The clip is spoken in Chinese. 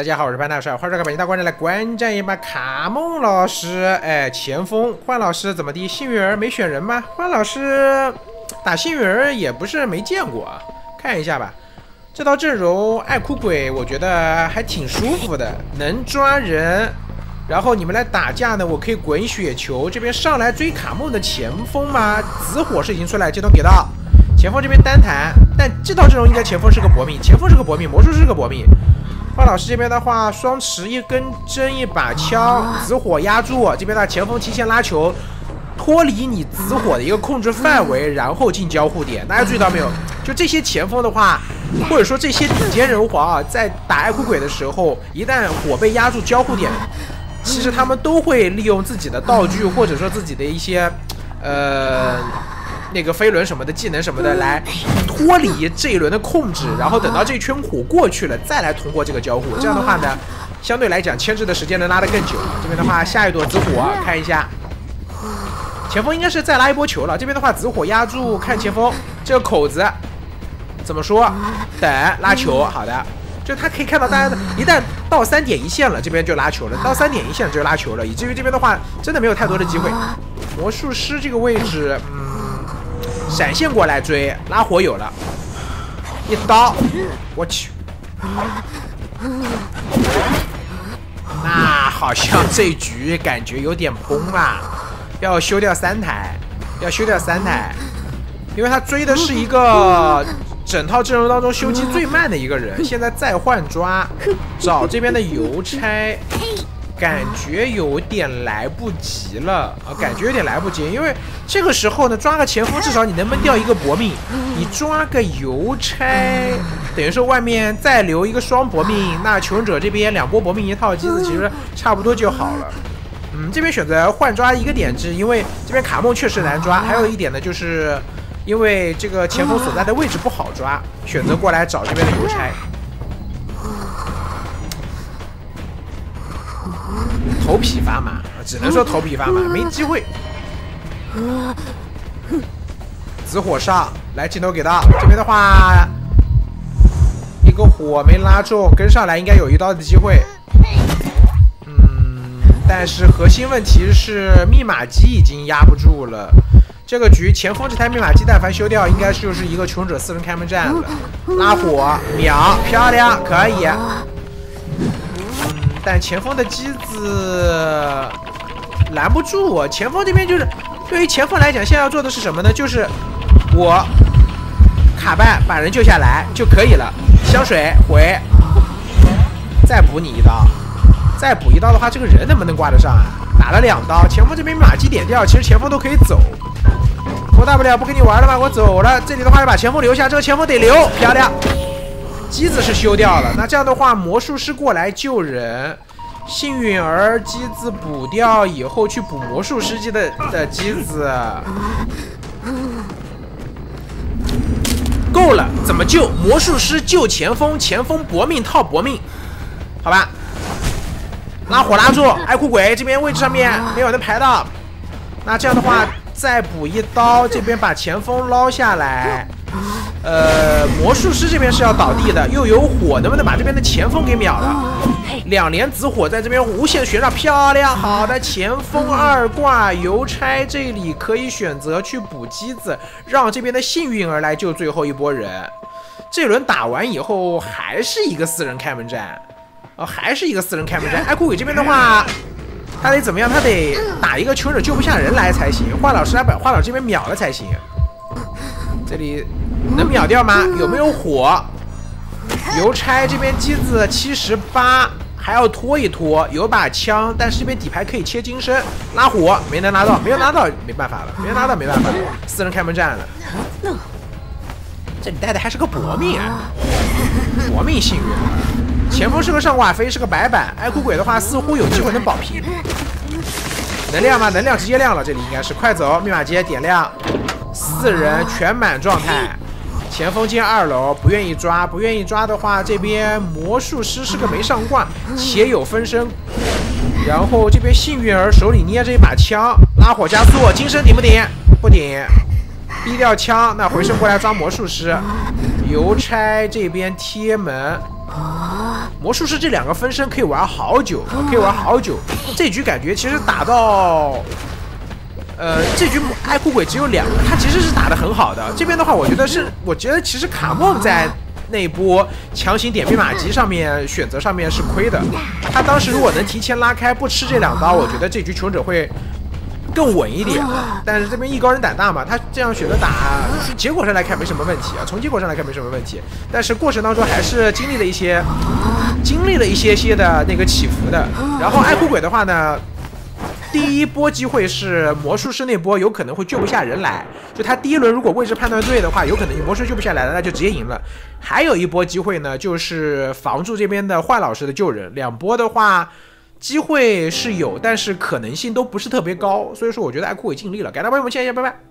大家好，我是潘大帅，欢迎收看本期大观众来观战一把卡梦老师。哎，前锋换老师怎么的？幸运儿没选人吗？换老师打幸运儿也不是没见过啊，看一下吧。这套阵容爱哭鬼，我觉得还挺舒服的，能抓人。然后你们来打架呢，我可以滚雪球。这边上来追卡梦的前锋吗？紫火是已经出来，接通给到前锋这边单弹，但这套阵容应该前锋是个搏命，前锋是个搏命，魔术师是个搏命。花老师这边的话，双持一根针，一把枪，紫火压住这边的前锋，提前拉球，脱离你紫火的一个控制范围，然后进交互点。大家注意到没有？就这些前锋的话，或者说这些顶尖人皇啊，在打爱哭鬼的时候，一旦火被压住交互点，其实他们都会利用自己的道具，或者说自己的一些，呃。那个飞轮什么的技能什么的来脱离这一轮的控制，然后等到这一圈火过去了，再来通过这个交互。这样的话呢，相对来讲牵制的时间能拉得更久。这边的话，下一朵紫火看一下，前锋应该是再拉一波球了。这边的话，紫火压住，看前锋这个口子怎么说？等拉球，好的，就他可以看到大家的，一旦到三点一线了，这边就拉球了；到三点一线就拉球了，以至于这边的话真的没有太多的机会。魔术师这个位置，闪现过来追，拉火有了，一刀，我去，那好像这局感觉有点崩啊，要修掉三台，要修掉三台，因为他追的是一个整套阵容当中修机最慢的一个人，现在再换抓，找这边的邮差。感觉有点来不及了啊！感觉有点来不及，因为这个时候呢，抓个前锋至少你能闷掉一个搏命，你抓个邮差，等于说外面再留一个双搏命，那求生者这边两波搏命一套机子其实差不多就好了。嗯，这边选择换抓一个点是因为这边卡梦确实难抓，还有一点呢，就是因为这个前锋所在的位置不好抓，选择过来找这边的邮差。头皮发麻，只能说头皮发麻，没机会。紫火上来，镜头给到这边的话，一个火没拉中，跟上来应该有一刀的机会。嗯，但是核心问题是密码机已经压不住了。这个局前锋这台密码机但凡修掉，应该就是一个穷者四人开门战了。拉火秒，漂亮，可以。但前锋的机子拦不住我，前锋这边就是对于前锋来讲，现在要做的是什么呢？就是我卡半把人救下来就可以了。香水回，再补你一刀，再补一刀的话，这个人能不能挂得上啊？打了两刀，前锋这边马机点掉，其实前锋都可以走。我大不了不跟你玩了吧？我走了。这里的话要把前锋留下，这个前锋得留，漂亮。机子是修掉了，那这样的话，魔术师过来救人，幸运儿机子补掉以后去补魔术师机的的机子，够了，怎么救？魔术师救前锋，前锋搏命套搏命，好吧，拉火拉住，爱哭鬼这边位置上面没有能排到，那这样的话再补一刀，这边把前锋捞下来。呃，魔术师这边是要倒地的，又有火，能不能把这边的前锋给秒了？两连紫火在这边无限旋转，漂亮！好的，前锋二挂邮差这里可以选择去补机子，让这边的幸运儿来救最后一波人。这轮打完以后还是一个四人开门战，哦，还是一个四人开门战。爱哭鬼这边的话，他得怎么样？他得打一个求者救不下人来才行。华老师来把华老师这边秒了才行。这里。能秒掉吗？有没有火？邮差这边机子七十八，还要拖一拖。有把枪，但是这边底牌可以切金身，拉火没能拉到，没有拉到，没办法了，没有拉到没办法了，四人开门战了。这里带的还是个搏命啊，搏命幸运。前锋是个上挂飞，是个白板。爱哭鬼的话，似乎有机会能保平。能量吗？能量，直接亮了。这里应该是快走，密码机点亮，四人全满状态。前锋进二楼，不愿意抓，不愿意抓的话，这边魔术师是个没上挂，且有分身。然后这边幸运儿手里捏着一把枪，拉火加速，金身顶不顶？不顶，逼掉枪，那回身过来抓魔术师。邮差这边贴门，魔术师这两个分身可以玩好久，可以玩好久。这局感觉其实打到，呃，这局爱哭鬼只有两个，他其实是打得很好的。这边的话，我觉得是，我觉得其实卡梦在那波强行点密码机上面选择上面是亏的。他当时如果能提前拉开，不吃这两刀，我觉得这局求生者会。更稳一点，但是这边艺高人胆大嘛，他这样选择打，结果上来看没什么问题啊，从结果上来看没什么问题，但是过程当中还是经历了一些，经历了一些些的那个起伏的。然后爱哭鬼的话呢，第一波机会是魔术师那波有可能会救不下人来，就他第一轮如果位置判断对的话，有可能魔术救不下来了，那就直接赢了。还有一波机会呢，就是房住这边的坏老师的救人，两波的话。机会是有，但是可能性都不是特别高，所以说我觉得爱酷也尽力了。感谢朋友们，谢谢，拜拜。